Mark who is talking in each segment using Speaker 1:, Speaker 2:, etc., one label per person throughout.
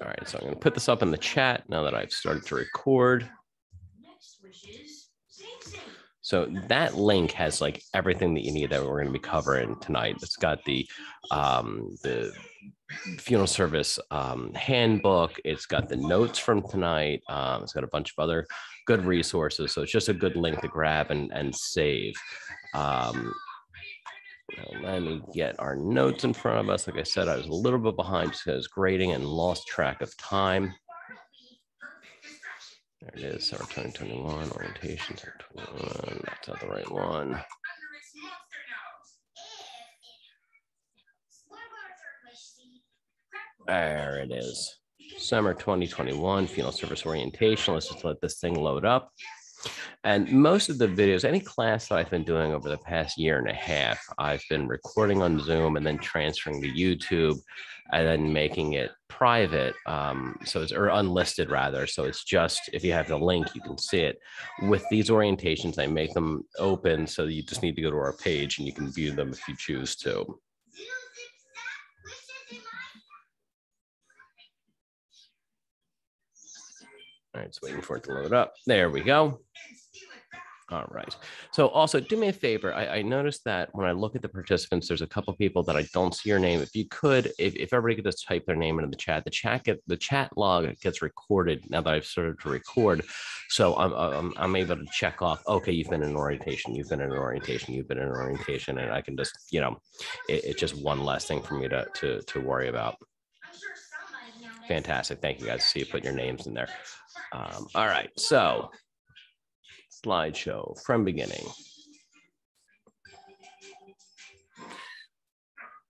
Speaker 1: All right, so I'm going to put this up in the chat now that I've started to record. So that link has like everything that you need that we're going to be covering tonight. It's got the um, the funeral service um, handbook. It's got the notes from tonight. Um, it's got a bunch of other good resources. So it's just a good link to grab and, and save. Um, let me get our notes in front of us. Like I said, I was a little bit behind because I was grading and lost track of time. There it is, summer 2021, orientation, 2021. That's not the right one. There it is. Summer 2021 funeral service orientation. Let's just let this thing load up. And most of the videos, any class that I've been doing over the past year and a half, I've been recording on Zoom and then transferring to YouTube and then making it private. Um, so it's or unlisted rather. So it's just if you have the link, you can see it. With these orientations, I make them open so you just need to go to our page and you can view them if you choose to. All right, it's waiting for it to load up. There we go. All right. So also do me a favor. I, I, noticed that when I look at the participants, there's a couple people that I don't see your name. If you could, if, if everybody could just type their name into the chat, the chat get the chat log gets recorded now that I've started to record. So I'm, I'm, I'm able to check off, okay, you've been in orientation, you've been in orientation, you've been in orientation, and I can just, you know, it, it's just one less thing for me to, to, to worry about. Fantastic. Thank you guys. See you putting your names in there. Um, all right. So slideshow from beginning.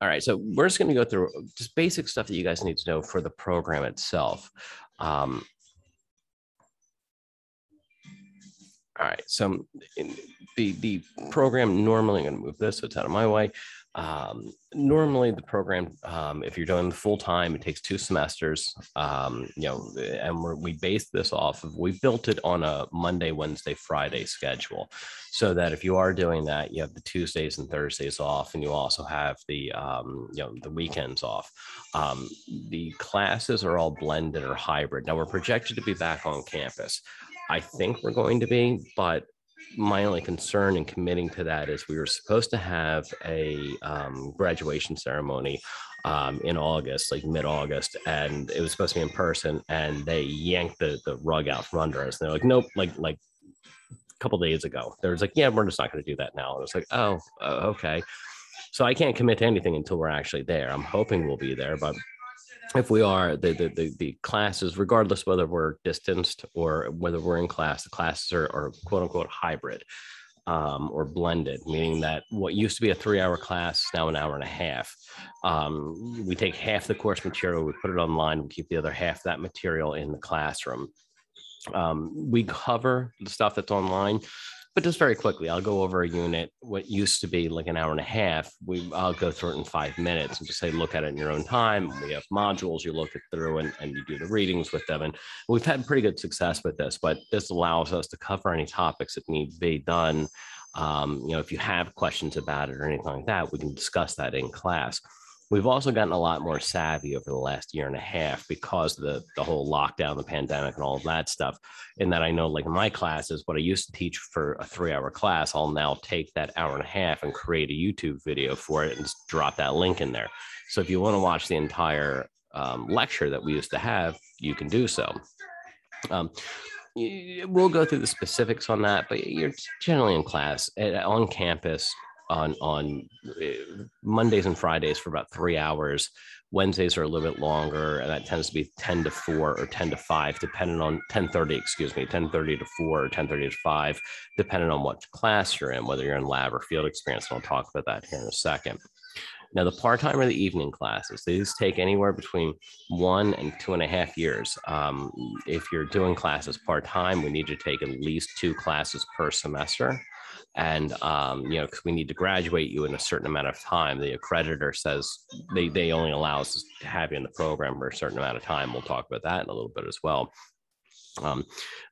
Speaker 1: All right, so we're just going to go through just basic stuff that you guys need to know for the program itself. Um, all right, so the the program normally I'm going to move this so it's out of my way. Um, normally, the program, um, if you're doing full time, it takes two semesters. Um, you know, and we base this off of we built it on a Monday, Wednesday, Friday schedule, so that if you are doing that, you have the Tuesdays and Thursdays off, and you also have the um, you know the weekends off. Um, the classes are all blended or hybrid. Now we're projected to be back on campus. I think we're going to be, but my only concern in committing to that is we were supposed to have a um, graduation ceremony um, in August, like mid August, and it was supposed to be in person, and they yanked the, the rug out from under us. They're like, nope, like like a couple days ago, they was like, yeah, we're just not going to do that now. And it's like, oh, uh, okay. So I can't commit to anything until we're actually there. I'm hoping we'll be there, but if we are the, the, the the classes regardless whether we're distanced or whether we're in class the classes are, are quote unquote hybrid um, or blended meaning that what used to be a three hour class is now an hour and a half. Um, we take half the course material we put it online we keep the other half that material in the classroom. Um, we cover the stuff that's online but just very quickly, I'll go over a unit. What used to be like an hour and a half, we I'll go through it in five minutes and just say, look at it in your own time. We have modules you look it through and, and you do the readings with them. And we've had pretty good success with this, but this allows us to cover any topics that need to be done. Um, you know, if you have questions about it or anything like that, we can discuss that in class. We've also gotten a lot more savvy over the last year and a half because the the whole lockdown, the pandemic, and all of that stuff. In that I know, like in my classes, what I used to teach for a three hour class, I'll now take that hour and a half and create a YouTube video for it and drop that link in there. So if you want to watch the entire um, lecture that we used to have, you can do so. Um, we'll go through the specifics on that, but you're generally in class eh, on campus on on eh, Mondays and Fridays for about three hours. Wednesdays are a little bit longer, and that tends to be 10 to 4 or 10 to 5, depending on 10:30, excuse me, 10:30 to 4 or 10:30 to 5, depending on what class you're in, whether you're in lab or field experience. And I'll talk about that here in a second. Now, the part time or the evening classes, these take anywhere between one and two and a half years. Um, if you're doing classes part time, we need to take at least two classes per semester and um, you know because we need to graduate you in a certain amount of time the accreditor says they, they only allow us to have you in the program for a certain amount of time. We'll talk about that in a little bit as well. Um,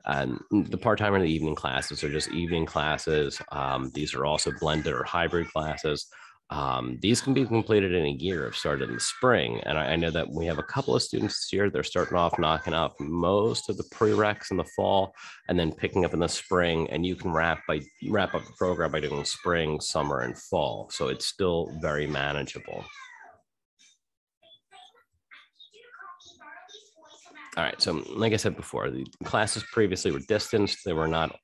Speaker 1: and the part-time and the evening classes are just evening classes. Um, these are also blended or hybrid classes Um, these can be completed in a year if started in the spring. And I, I, know that we have a couple of students this year, they're starting off knocking off most of the prereqs in the fall and then picking up in the spring. And you can wrap by wrap up the program by doing spring, summer, and fall. So it's still very manageable. All right. So, like I said before, the classes previously were distanced. They were not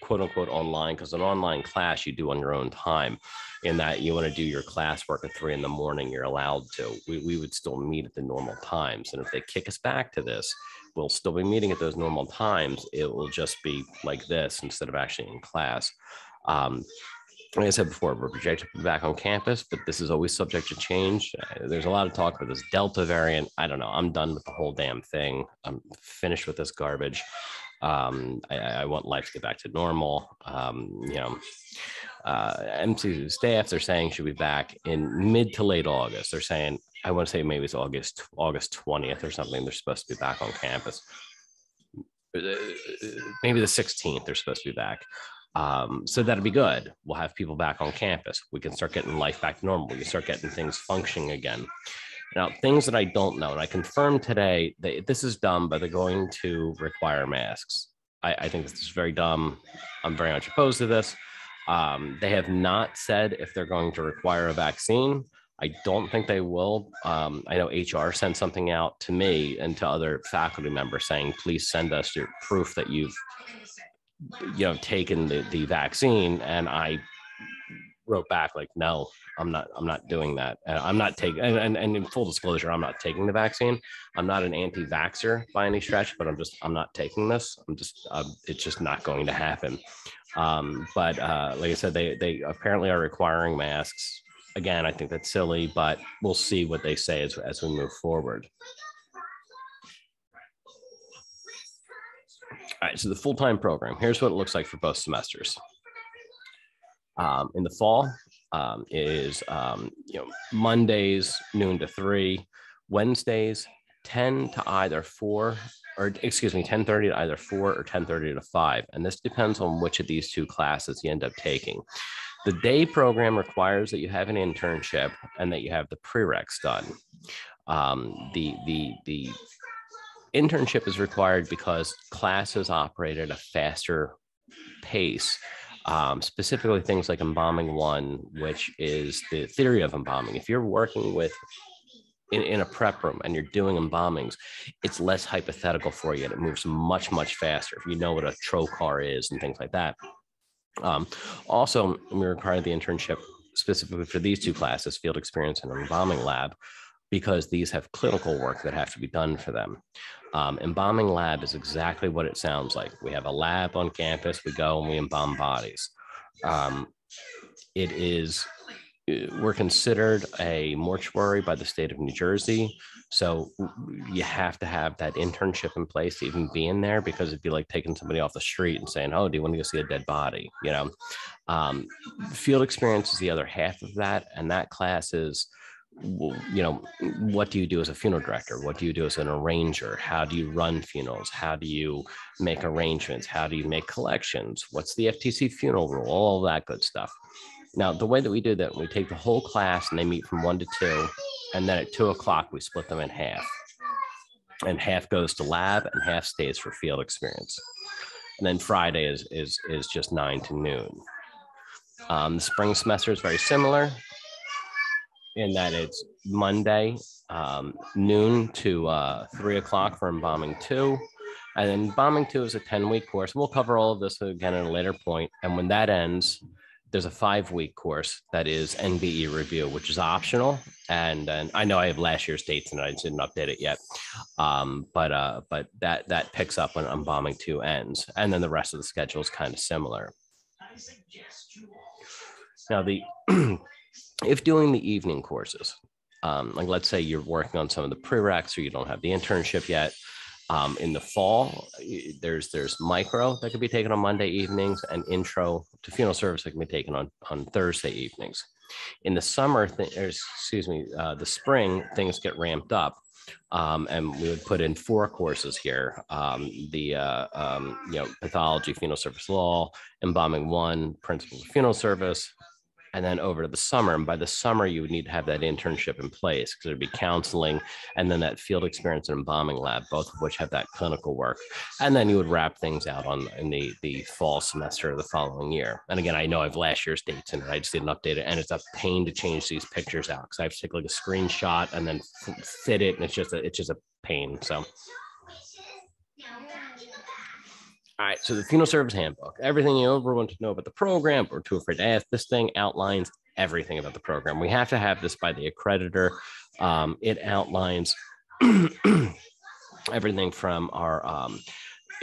Speaker 1: quote unquote online because an online class you do on your own time. In that you want to do your classwork at three in the morning, you're allowed to. We, we would still meet at the normal times. And if they kick us back to this, we'll still be meeting at those normal times. It will just be like this instead of actually in class. Um, like I said before, we're projected back on campus, but this is always subject to change. There's a lot of talk about this Delta variant. I don't know. I'm done with the whole damn thing. I'm finished with this garbage. Um, I, I, want life to get back to normal. Um, you know, uh, MC staffs are saying should be back in mid to late August. They're saying I want to say maybe it's August August 20th or something. They're supposed to be back on campus. Uh, maybe the 16th. They're supposed to be back. Um, so that'll be good. We'll have people back on campus. We can start getting life back to normal. We can start getting things functioning again. Now, things that I don't know, and I confirmed today that this is dumb, but they're going to require masks. I, I think this is very dumb. I'm very much opposed to this. Um, they have not said if they're going to require a vaccine. I don't think they will. Um, I know HR sent something out to me and to other faculty members saying, please send us your proof that you've you know taken the, the vaccine and i wrote back like no i'm not i'm not doing that. And i'm not taking and, and, and in full disclosure i'm not taking the vaccine. I'm not an anti-vaxxer by any stretch but i'm just i'm not taking this. I'm just uh, it's just not going to happen. Um, but uh, like i said they they apparently are requiring masks. Again i think that's silly but we'll see what they say as, as we move forward. All right, so the full-time program, here's what it looks like for both semesters. Um, in the fall um, is, um, you know, Mondays, noon to three, Wednesdays, 10 to either four, or excuse me, 10.30 to either four or 10.30 to five. And this depends on which of these two classes you end up taking. The day program requires that you have an internship and that you have the prereqs done. Um, the, the, the internship is required because classes operate at a faster pace. Um, specifically, things like embalming one, which is the theory of embalming. If you're working with in, in a prep room and you're doing embalmings, it's less hypothetical for you and it moves much, much faster. If you know what a trocar is and things like that. Um, also, we require the internship specifically for these two classes, field experience and embalming lab, because these have clinical work that have to be done for them. Um, embalming lab is exactly what it sounds like. We have a lab on campus, we go and we embalm bodies. Um, it is, uh, we're considered a mortuary by the state of New Jersey. So you have to have that internship in place to even be in there because it'd be like taking somebody off the street and saying, Oh, do you want to go see a dead body? You know, um, field experience is the other half of that. And that class is, you know, what do you do as a funeral director? What do you do as an arranger? How do you run funerals? How do you make arrangements? How do you make collections? What's the FTC funeral rule? All that good stuff. Now, the way that we do that, we take the whole class and they meet from one to two, and then at two o'clock, we split them in half. And half goes to lab and half stays for field experience. And then Friday is, is, is just nine to noon. Um, the spring semester is very similar in that it's Monday, um, noon to uh, three o'clock for embalming two. And then embalming two is a 10 week course. We'll cover all of this again at a later point. And when that ends, there's a five week course that is NBE review, which is optional. And, and I know I have last year's dates and I didn't update it yet. Um, but uh, but that that picks up when embalming two ends. And then the rest of the schedule is kind of similar. Now the if doing the evening courses, um, like let's say you're working on some of the prereqs or you don't have the internship yet, um, in the fall, there's there's micro that could be taken on Monday evenings and intro to funeral service that can be taken on on Thursday evenings. In the summer, th- excuse me, uh, the spring, things get ramped up. Um, and we would put in four courses here: um, the uh, um, you know pathology, funeral service law, embalming one, principles of funeral service, and then over to the summer. And by the summer, you would need to have that internship in place because there'd be counseling and then that field experience in embalming lab, both of which have that clinical work. And then you would wrap things out on in the, the fall semester of the following year. And again, I know I have last year's dates and. I just didn't update it. And it's a pain to change these pictures out because I have to take like a screenshot and then fit it. And it's just a, it's just a pain. So all right, so the funeral service handbook, everything you ever want to know about the program or too afraid to ask, this thing outlines everything about the program. We have to have this by the accreditor. Um, it outlines everything from our, um,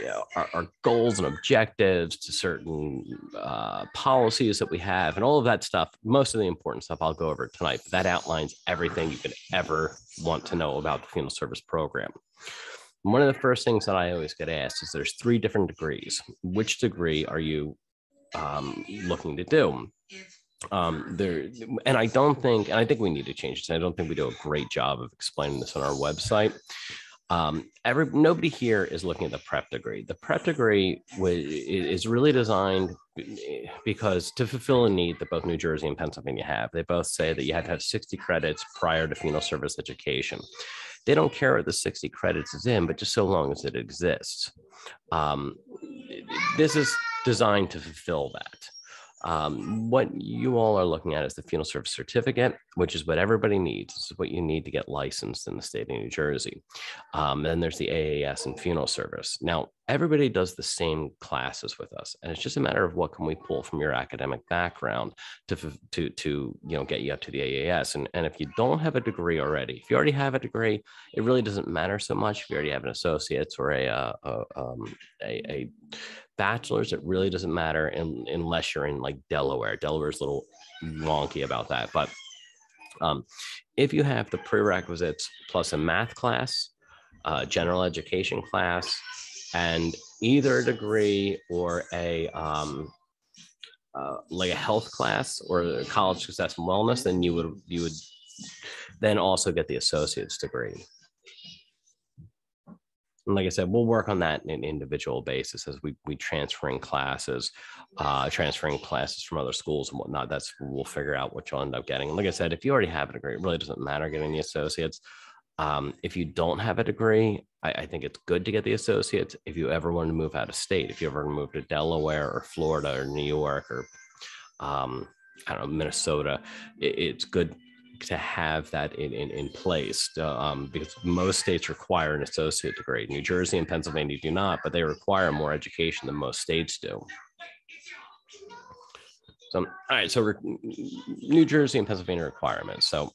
Speaker 1: you know, our, our, goals and objectives to certain uh, policies that we have and all of that stuff. Most of the important stuff I'll go over tonight, but that outlines everything you could ever want to know about the funeral service program one of the first things that I always get asked is there's three different degrees. Which degree are you um, looking to do? Um, there, and I don't think, and I think we need to change this. I don't think we do a great job of explaining this on our website. Um, every nobody here is looking at the prep degree. The prep degree is really designed because to fulfill a need that both New Jersey and Pennsylvania have. They both say that you have to have 60 credits prior to funeral service education. They don't care what the 60 credits is in, but just so long as it exists. Um, this is designed to fulfill that. Um, what you all are looking at is the funeral service certificate, which is what everybody needs. This is what you need to get licensed in the state of New Jersey. Um, then there's the AAS and funeral service. Now, everybody does the same classes with us, and it's just a matter of what can we pull from your academic background to to to you know get you up to the AAS. And and if you don't have a degree already, if you already have a degree, it really doesn't matter so much. If you already have an associate's or a, uh, a, um, a, a bachelor's, it really doesn't matter in, unless you're in like Delaware. Delaware's a little wonky about that. But um, if you have the prerequisites plus a math class, uh, general education class, and either a degree or a um, uh, like a health class or college success and wellness, then you would you would then also get the associate's degree. And like I said, we'll work on that in an individual basis as we we transferring classes, uh, transferring classes from other schools and whatnot. That's we'll figure out what you'll end up getting. And like I said, if you already have a degree, it really doesn't matter getting the associates. Um, if you don't have a degree, I, I, think it's good to get the associates. If you ever want to move out of state, if you ever move to Delaware or Florida or New York or um, I don't know Minnesota, it, it's good to have that in, in, in place um, because most states require an associate degree. New Jersey and Pennsylvania do not, but they require more education than most states do. So, all right, so New Jersey and Pennsylvania requirements. So,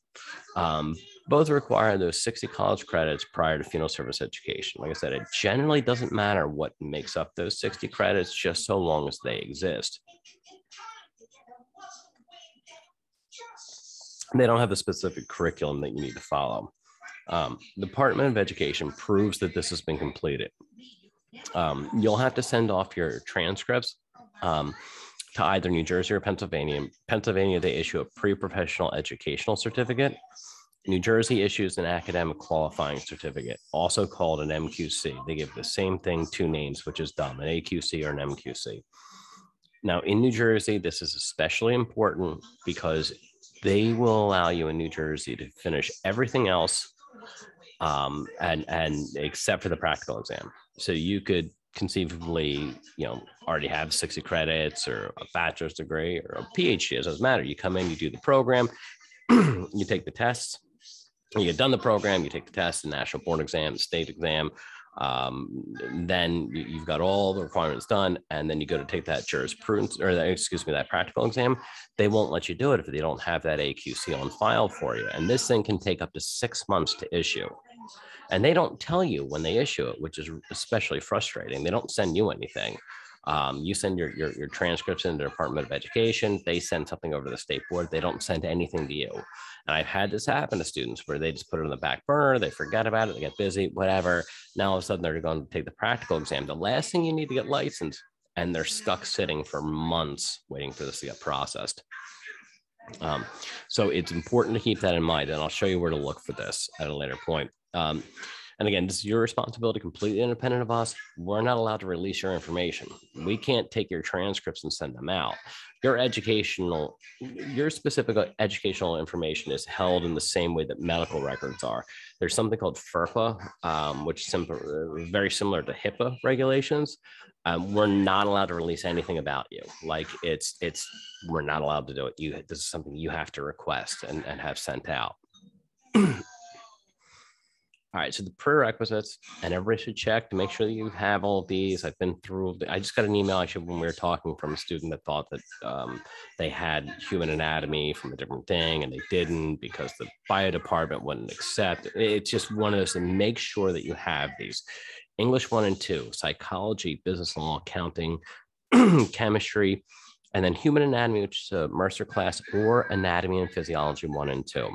Speaker 1: um, both require those 60 college credits prior to funeral service education. Like I said, it generally doesn't matter what makes up those 60 credits, just so long as they exist. they don't have a specific curriculum that you need to follow. Um, the Department of Education proves that this has been completed. Um, you'll have to send off your transcripts um, to either New Jersey or Pennsylvania. Pennsylvania, they issue a pre-professional educational certificate. New Jersey issues an academic qualifying certificate, also called an MQC. They give the same thing two names, which is dumb, an AQC or an MQC. Now, in New Jersey, this is especially important because they will allow you in New Jersey to finish everything else um, and and except for the practical exam. So you could conceivably, you know, already have 60 credits or a bachelor's degree or a PhD. It doesn't matter. You come in, you do the program, you take the tests, you get done the program, you take the test, the national board exam, the state exam, um, then you've got all the requirements done and then you go to take that jurisprudence or that, excuse me that practical exam. They won't let you do it if they don't have that aqc on file for you and this thing can take up to six months to issue. And they don't tell you when they issue it which is especially frustrating. They don't send you anything um, you send your, your, your transcripts in the Department of Education. They send something over to the state board. They don't send anything to you. And I've had this happen to students where they just put it on the back burner. They forget about it. They get busy, whatever. Now all of a sudden they're going to take the practical exam. The last thing you need to get licensed, and they're stuck sitting for months waiting for this to get processed. Um, so it's important to keep that in mind. And I'll show you where to look for this at a later point. Um, And again, this is your responsibility, completely independent of us. We're not allowed to release your information. We can't take your transcripts and send them out. Your educational, your specific educational information is held in the same way that medical records are. There's something called FERPA, um, which is simple, very similar to HIPAA regulations. Um, we're not allowed to release anything about you. Like it's, it's, we're not allowed to do it. You, this is something you have to request and, and have sent out. All right, so the prerequisites, and everybody should check to make sure that you have all of these. I've been through. I just got an email actually when we were talking from a student that thought that um, they had human anatomy from a different thing, and they didn't because the bio department wouldn't accept. It's just one of those to make sure that you have these. English one and two, psychology, business law, accounting, chemistry, and then human anatomy, which is a Mercer class, or anatomy and physiology one and two.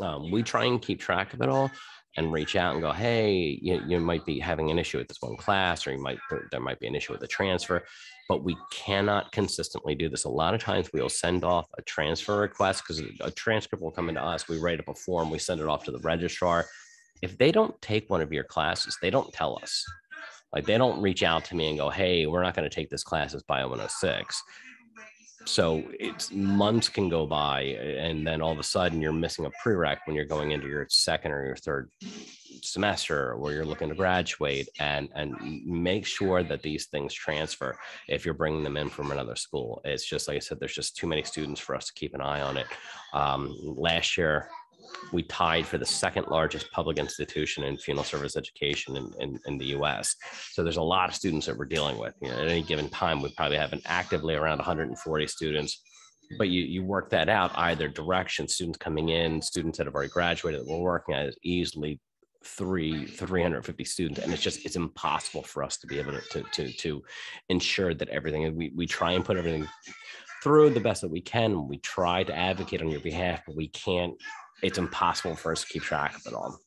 Speaker 1: Um, we try and keep track of it all and reach out and go, hey, you, you might be having an issue with this one class, or you might there might be an issue with the transfer, but we cannot consistently do this. A lot of times we'll send off a transfer request because a transcript will come into us. We write up a form, we send it off to the registrar. If they don't take one of your classes, they don't tell us. Like they don't reach out to me and go, hey, we're not going to take this class as Bio 106 so it's months can go by and then all of a sudden you're missing a prereq when you're going into your second or your third semester where you're looking to graduate and and make sure that these things transfer if you're bringing them in from another school. It's just like i said there's just too many students for us to keep an eye on it. Um, last year we tied for the second largest public institution in funeral service education in, in, in, the US. So there's a lot of students that we're dealing with. You know, at any given time, we probably have an actively around 140 students. But you, you work that out either direction, students coming in, students that have already graduated that we're working at is easily three 350 students and it's just it's impossible for us to be able to to to, to ensure that everything we, we try and put everything through the best that we can we try to advocate on your behalf but we can't it's impossible for us to keep track of it all.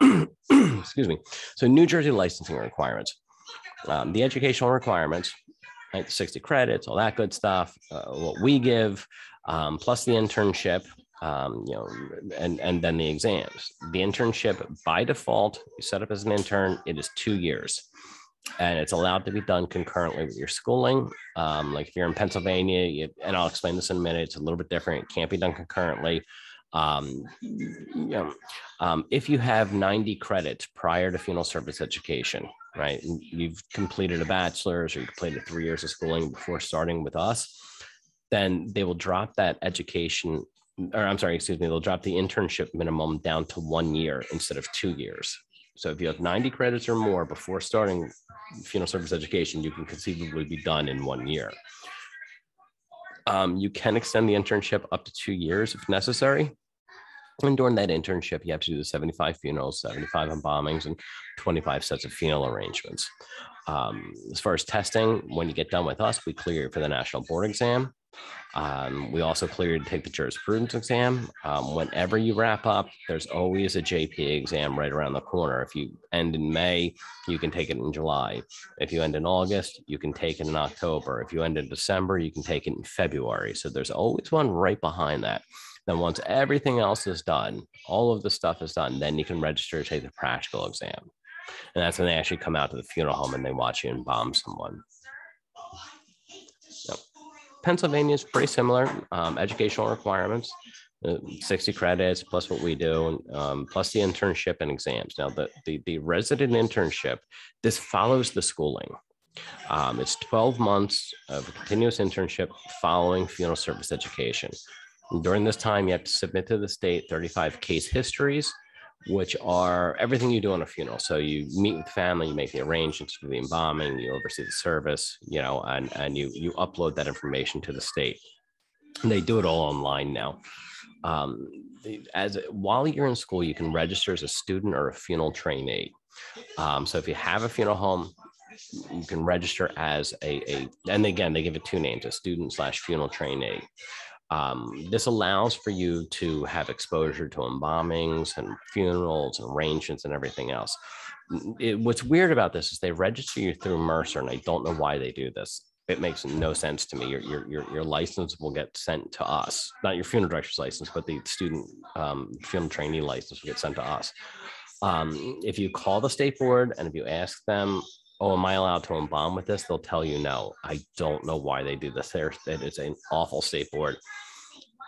Speaker 1: Excuse me. So New Jersey licensing requirements, um, the educational requirements, right, 60 credits, all that good stuff, uh, what we give, um, plus the internship, um, you know, and, and then the exams. The internship by default, you set up as an intern, it is two years and it's allowed to be done concurrently with your schooling. Um, like if you're in Pennsylvania, you, and I'll explain this in a minute, it's a little bit different. It can't be done concurrently. Um, you know, um, if you have 90 credits prior to funeral service education, right, you've completed a bachelor's or you completed three years of schooling before starting with us, then they will drop that education, or I'm sorry, excuse me, they'll drop the internship minimum down to one year instead of two years. So if you have 90 credits or more before starting funeral service education, you can conceivably be done in one year. Um, you can extend the internship up to two years if necessary. And during that internship, you have to do the 75 funerals, 75 embalmings, and 25 sets of funeral arrangements. Um, as far as testing, when you get done with us, we clear you for the national board exam. Um, we also clear to take the jurisprudence exam. Um, whenever you wrap up, there's always a JP exam right around the corner. If you end in May, you can take it in July. If you end in August, you can take it in October. If you end in December, you can take it in February. So there's always one right behind that. Then once everything else is done, all of the stuff is done, then you can register to take the practical exam. And that's when they actually come out to the funeral home and they watch you embalm someone. Pennsylvania is pretty similar. Um, educational requirements, uh, 60 credits plus what we do, um, plus the internship and exams. Now, the, the, the resident internship, this follows the schooling. Um, it's 12 months of continuous internship following funeral service education. During this time, you have to submit to the state 35 case histories which are everything you do on a funeral. So you meet with family, you make the arrangements for the embalming, you oversee the service, you know, and, and you, you upload that information to the state. And they do it all online now. Um, as while you're in school, you can register as a student or a funeral trainee. Um, so if you have a funeral home, you can register as a, a and again they give it two names a student slash funeral trainee um, this allows for you to have exposure to embalmings and funerals and arrangements and everything else. It, what's weird about this is they register you through Mercer, and I don't know why they do this. it makes no sense to me. Your, your, your, your license will get sent to us, not your funeral director's license, but the student um, funeral trainee license will get sent to us. Um, if you call the state board and if you ask them, oh, am I allowed to embalm with this? They'll tell you no. I don't know why they do this. There, it is an awful state board.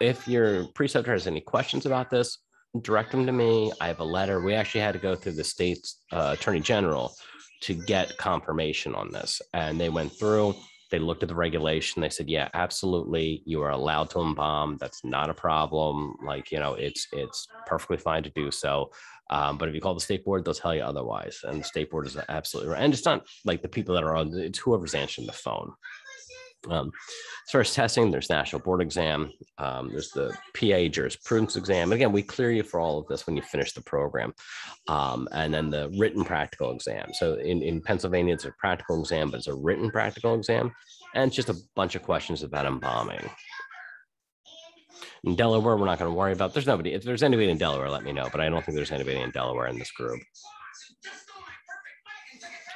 Speaker 1: If your preceptor has any questions about this, direct them to me. I have a letter. We actually had to go through the state's uh, attorney general to get confirmation on this, and they went through they looked at the regulation. They said, yeah, absolutely. You are allowed to embalm. That's not a problem. Like, you know, it's, it's perfectly fine to do so. Um, but if you call the state board, they'll tell you otherwise. And the state board is absolutely right. And it's not like the people that are on, it's whoever's answering the phone. Um, as far as testing, there's national board exam, um, there's the PA jurisprudence exam. Again, we clear you for all of this when you finish the program, um, and then the written practical exam. So in, in Pennsylvania, it's a practical exam, but it's a written practical exam, and it's just a bunch of questions about embalming. In Delaware, we're not going to worry about. There's nobody. If there's anybody in Delaware, let me know. But I don't think there's anybody in Delaware in this group.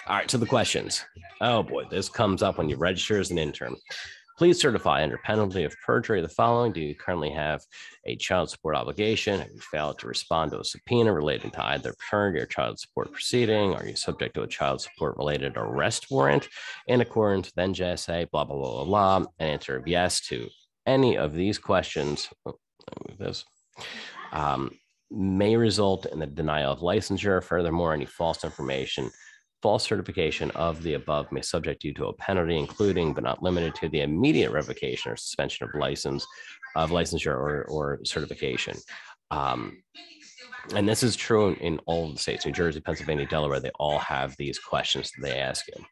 Speaker 1: All right, so the questions. Oh boy, this comes up when you register as an intern. Please certify under penalty of perjury the following. Do you currently have a child support obligation? Have you failed to respond to a subpoena relating to either paternity or child support proceeding? Are you subject to a child support related arrest warrant in accordance with NJSA, blah, blah, blah, blah, blah, and answer of yes to any of these questions. Oh, this. Um, may result in the denial of licensure. Furthermore, any false information false certification of the above may subject you to a penalty, including but not limited to the immediate revocation or suspension of license, of licensure or, or certification. Um, and this is true in, in all the states, New Jersey, Pennsylvania, Delaware, they all have these questions that they ask you.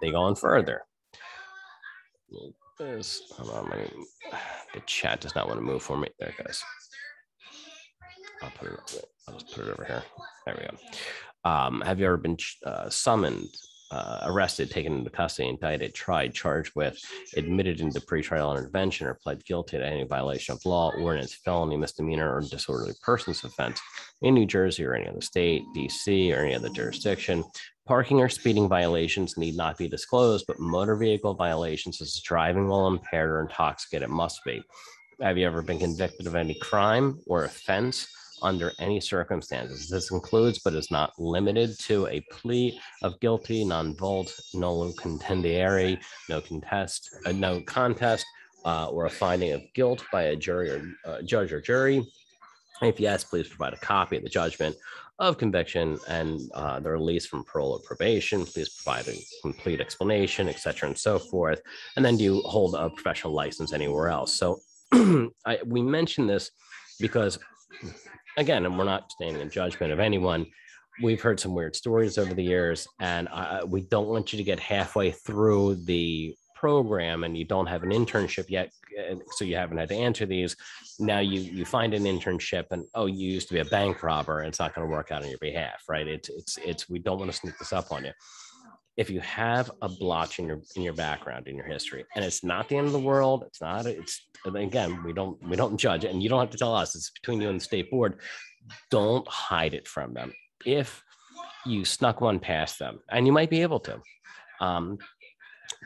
Speaker 1: They go on further. This, on, the chat does not want to move for me. There it goes. I'll put it, I'll just put it over here. There we go. Um, have you ever been uh, summoned, uh, arrested, taken into custody, indicted, tried, charged with, admitted into pretrial intervention, or pled guilty to any violation of law, or in its felony, misdemeanor, or disorderly persons offense in New Jersey or any other state, DC, or any other jurisdiction? Parking or speeding violations need not be disclosed, but motor vehicle violations, such as driving while impaired or intoxicated, it must be. Have you ever been convicted of any crime or offense? Under any circumstances. This includes, but is not limited to, a plea of guilty, non vult, nolo contendere, no contest, uh, no contest, uh, or a finding of guilt by a jury or uh, judge or jury. If yes, please provide a copy of the judgment of conviction and uh, the release from parole or probation. Please provide a complete explanation, etc., and so forth. And then do you hold a professional license anywhere else? So I, we mention this because again, and we're not standing in judgment of anyone. We've heard some weird stories over the years, and uh, we don't want you to get halfway through the program and you don't have an internship yet, so you haven't had to answer these. Now you you find an internship, and oh, you used to be a bank robber, and it's not going to work out on your behalf, right? It's it's it's we don't want to sneak this up on you if you have a blotch in your in your background in your history and it's not the end of the world it's not it's again we don't we don't judge and you don't have to tell us it's between you and the state board don't hide it from them. If you snuck one past them and you might be able to um,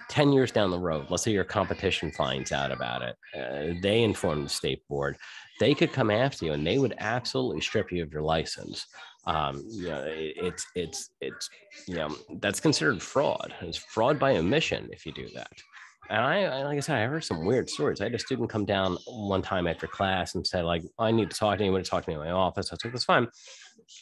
Speaker 1: 10 years down the road let's say your competition finds out about it uh, they inform the state board they could come after you and they would absolutely strip you of your license um, you know, it, it's it's it's you know that's considered fraud. It's fraud by omission if you do that. And I, like I said, I heard some weird stories. I had a student come down one time after class and said, like, I need to talk to anyone to talk to me in my office. I was like, that's fine.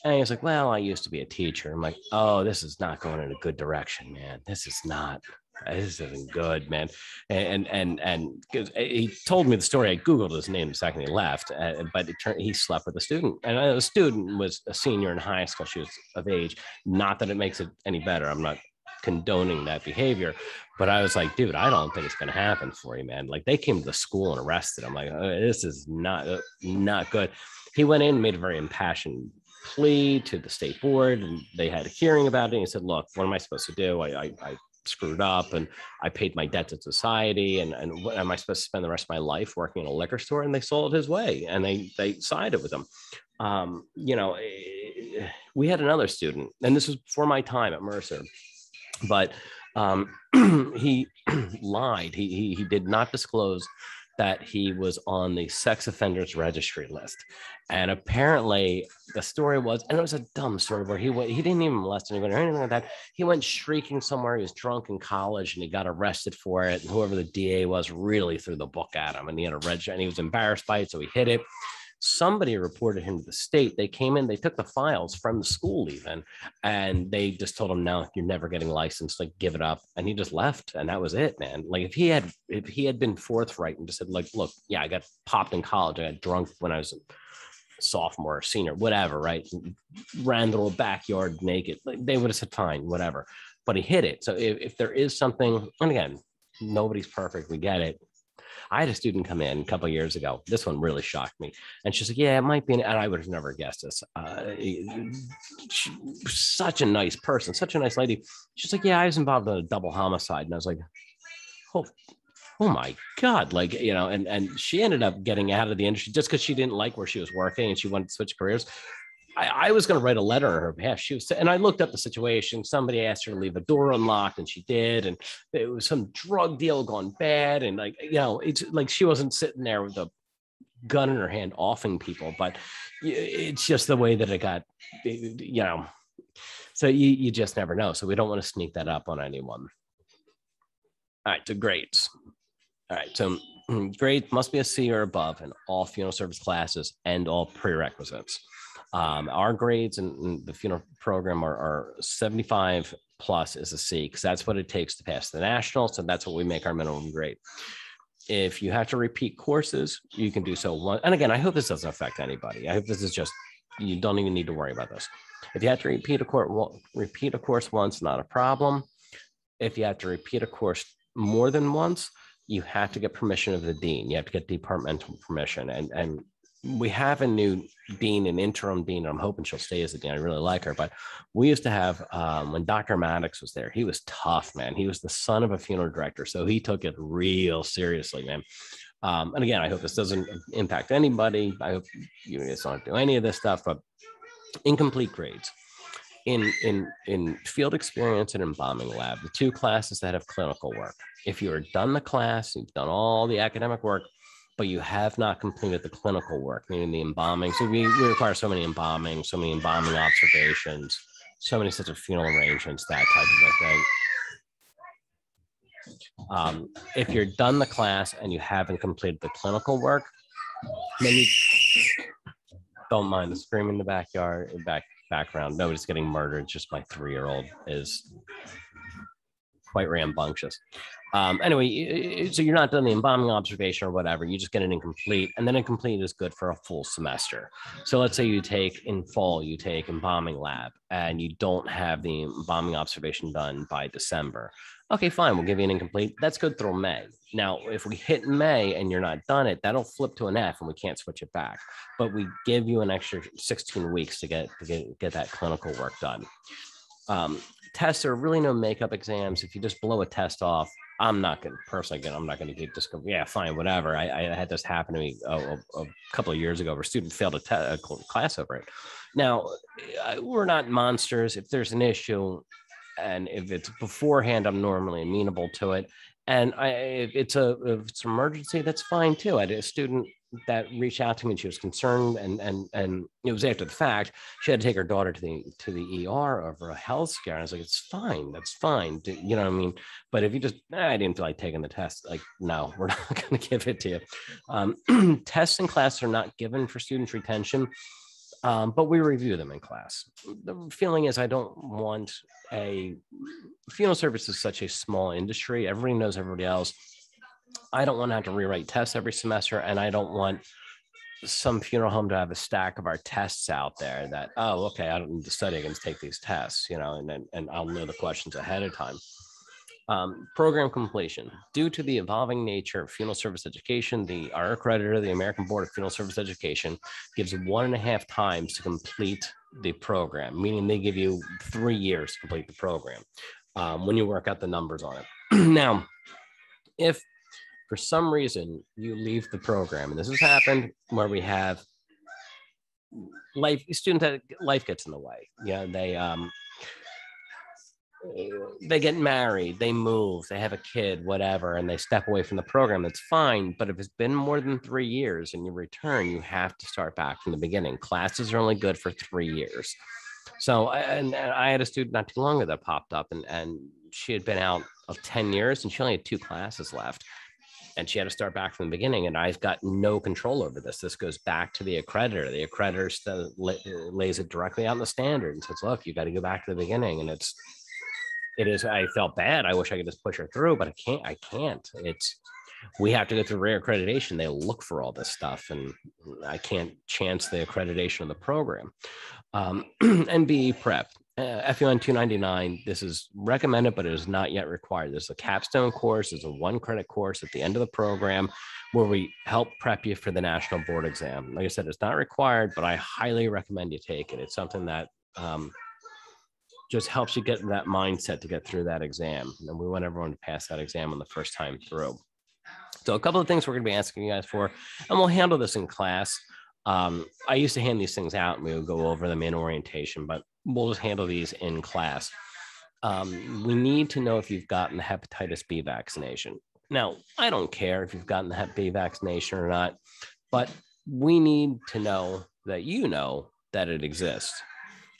Speaker 1: And he was like, well, I used to be a teacher. I'm like, oh, this is not going in a good direction, man. This is not this isn't good, man. And and and because he told me the story, I googled his name the second he left, uh, but it turned he slept with a student, and the student was a senior in high school. She was of age. Not that it makes it any better. I'm not condoning that behavior, but I was like, dude, I don't think it's going to happen for you, man. Like they came to the school and arrested him. I'm like oh, this is not uh, not good. He went in, made a very impassioned plea to the state board, and they had a hearing about it. And he said, "Look, what am I supposed to do? I, I, I screwed up and I paid my debt to society and, and what am I supposed to spend the rest of my life working in a liquor store? And they sold it his way and they, they sided with him. Um, you know, eh, we had another student and this was before my time at Mercer, but Um, he lied. He, he he did not disclose that he was on the sex offenders registry list. And apparently, the story was, and it was a dumb story where he went, he didn't even molest anybody or anything like that. He went shrieking somewhere. He was drunk in college and he got arrested for it. And whoever the DA was really threw the book at him and he had a register and he was embarrassed by it. So he hid it somebody reported him to the state. They came in, they took the files from the school even, and they just told him, "No, you're never getting licensed. Like, give it up." And he just left, and that was it, man. Like, if he had, if he had been forthright and just said, "Like, look, yeah, I got popped in college. I got drunk when I was." A sophomore, senior, whatever, right? Ran through a backyard naked. They would have said, fine, whatever. But he hit it. So if, if there is something, and again, nobody's perfect, we get it. I had a student come in a couple years ago. This one really shocked me, and she's like, "Yeah, it might be," an, and I would have never guessed this. Uh, she, such a nice person, such a nice lady. She's like, "Yeah, I was involved in a double homicide," and I was like, "Oh." Oh my God. Like, you know, and, and she ended up getting out of the industry just because she didn't like where she was working and she wanted to switch careers. I, I, was going to write a letter on her behalf. She was, and I looked up the situation. Somebody asked her to leave a door unlocked, and she did. And it was some drug deal gone bad, and like you know, it's like she wasn't sitting there with a gun in her hand offing people, but it's just the way that it got, you know. So you you just never know. So we don't want to sneak that up on anyone. All right, so grades. All right, so mm, grade must be a C or above in all funeral service classes and all prerequisites. Um, our grades in, the funeral program are, are 75 plus is a C because that's what it takes to pass the national. So that's what we make our minimum grade. If you have to repeat courses, you can do so one. And again, I hope this doesn't affect anybody. I hope this is just you don't even need to worry about this. If you have to repeat a course, repeat a course once, not a problem. If you have to repeat a course more than once, you have to get permission of the dean. You have to get departmental permission. And and we have a new dean, an interim dean. And I'm hoping she'll stay as a dean. I really like her. But we used to have um, when Dr. Maddox was there. He was tough, man. He was the son of a funeral director, so he took it real seriously, man. Um, and again, I hope this doesn't impact anybody. I hope you guys don't do any of this stuff. But incomplete grades in in in field experience and embalming lab, the two classes that have clinical work. If you are done the class, you've done all the academic work, but you have not completed the clinical work, meaning the embalming. So we, we require so many embalming, so many embalming observations, so many sets of funeral arrangements, that type of a thing. Um, if you're done the class and you haven't completed the clinical work, then you don't mind the screaming in the backyard, back background. Nobody's getting murdered. Just my three-year-old is quite rambunctious. Um, anyway, so you're not done the embalming observation or whatever. You just get an incomplete, and then incomplete is good for a full semester. So let's say you take in fall, you take embalming lab, and you don't have the embalming observation done by December. Okay, fine, we'll give you an incomplete. That's good through May. Now, if we hit May and you're not done it, that'll flip to an F, and we can't switch it back. But we give you an extra 16 weeks to get to get, get that clinical work done. Um, tests are really no makeup exams. If you just blow a test off, I'm not going to personally again. I'm not going to get just go. Yeah, fine, whatever. I, I had this happen to me a, a, a couple of years ago where a student failed a, te- a class over it. Now, we're not monsters. If there's an issue, and if it's beforehand, I'm normally amenable to it. And I, if it's a if it's an emergency, that's fine too. I had a student that reached out to me and she was concerned and and and it was after the fact. She had to take her daughter to the to the ER over a health scare. And I was like it's fine. That's fine. You know what I mean? But if you just eh, I didn't feel like taking the test like no we're not going to give it to you. Um, tests in class are not given for student retention um, but we review them in class. The feeling is I don't want a funeral service is such a small industry. Everybody knows everybody else I don't want to have to rewrite tests every semester, and I don't want some funeral home to have a stack of our tests out there that oh okay I don't need to study can take these tests you know and then and I'll know the questions ahead of time. Um, program completion. Due to the evolving nature of funeral service education, the our accreditor, the American Board of Funeral Service Education, gives one and a half times to complete the program, meaning they give you three years to complete the program um, when you work out the numbers on it. now, if for some reason you leave the program and this has happened where we have life students that life gets in the way yeah they um they get married, they move, they have a kid, whatever, and they step away from the program, that's fine. But if it's been more than three years and you return, you have to start back from the beginning. Classes are only good for three years. So, and, and I had a student not too long ago that popped up, and, and she had been out of 10 years and she only had two classes left and she had to start back from the beginning and i've got no control over this. This goes back to the accreditor. The accreditor st- lays it directly out in the standard and says look you got to go back to the beginning. And it's it is i felt bad. I wish i could just push her through but i can't i can't. It's we have to go through reaccreditation. They look for all this stuff and i can't chance the accreditation of the program. Um, be prep uh, FUN 299, this is recommended, but it is not yet required. There's a capstone course, there's a one credit course at the end of the program where we help prep you for the national board exam. Like I said, it's not required, but I highly recommend you take it. It's something that um, just helps you get that mindset to get through that exam. And we want everyone to pass that exam on the first time through. So, a couple of things we're going to be asking you guys for, and we'll handle this in class. Um, I used to hand these things out and we would go over them in orientation, but we'll just handle these in class. Um, we need to know if you've gotten the hepatitis B vaccination. Now, I don't care if you've gotten the Hep B vaccination or not, but we need to know that you know that it exists.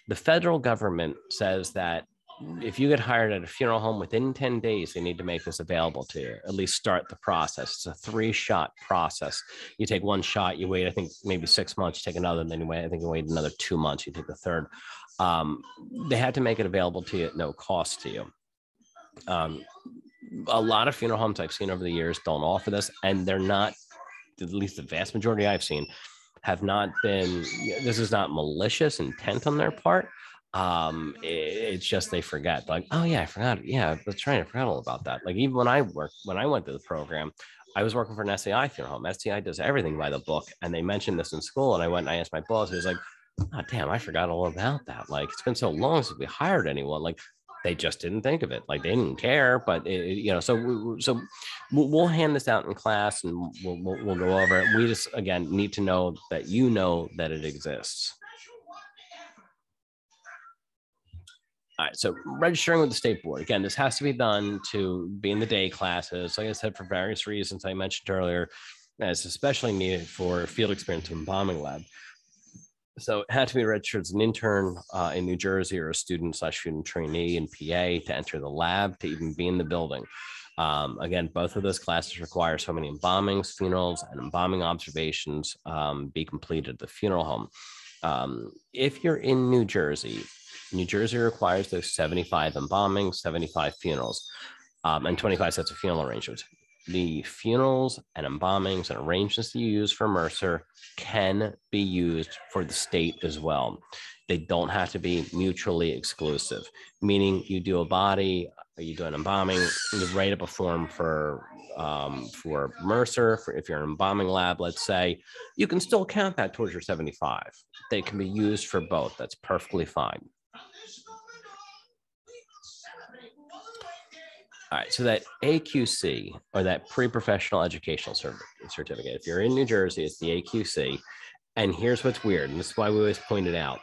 Speaker 1: The federal government says that if you get hired at a funeral home within 10 days, they need to make this available to you, at least start the process. It's a three shot process. You take one shot, you wait, I think maybe six months, you take another, and then you wait, I think you wait another two months, you take the third. Um, they had to make it available to you at no cost to you. Um, a lot of funeral homes I've seen over the years don't offer this, and they're not, at least the vast majority I've seen, have not been, this is not malicious intent on their part. Um it, it's just they forget like oh yeah i forgot yeah was trying to forget all about that. Like even when i worked when i went to the program i was working for an SCI funeral home. SCI does everything by the book and they mentioned this in school and i went and i asked my boss he was like oh damn i forgot all about that like it's been so long since we hired anyone like they just didn't think of it like they didn't care but it, you know so so we'll hand this out in class and we'll, we'll, we'll go over it we just again need to know that you know that it exists All right, so registering with the state board. Again, this has to be done to be in the day classes. Like I said, for various reasons I mentioned earlier, it's especially needed for field experience embalming lab. So it had to be registered as an intern uh, in New Jersey or a student slash student trainee in PA to enter the lab to even be in the building. Um, again, both of those classes require so many embalmings, funerals, and embalming observations um, be completed at the funeral home. Um, if you're in New Jersey, New Jersey requires those 75 embalmings, 75 funerals, um, and 25 sets of funeral arrangements. The funerals and embalmings and arrangements that you use for Mercer can be used for the state as well. They don't have to be mutually exclusive, meaning you do a body, you do an embalming, you write up a form for um, for Mercer, for if you're an embalming lab, let's say, you can still count that towards your 75. They can be used for both. That's perfectly fine. All right, so that AQC or that pre-professional educational certificate, if you're in New Jersey, it's the AQC. And here's what's weird, and this is why we always point it out.